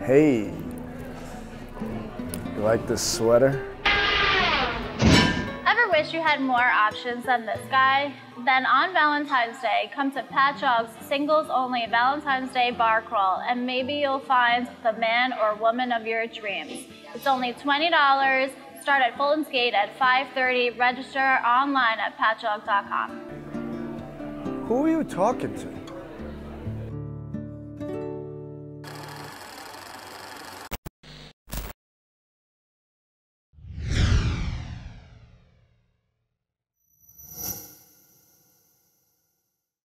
Hey, you like this sweater? Ever wish you had more options than this guy? Then on Valentine's Day, come to Patchogue's Singles Only Valentine's Day Bar Crawl, and maybe you'll find the man or woman of your dreams. It's only $20, start at Fulton Skate at 5.30, register online at patchogue.com. Who are you talking to?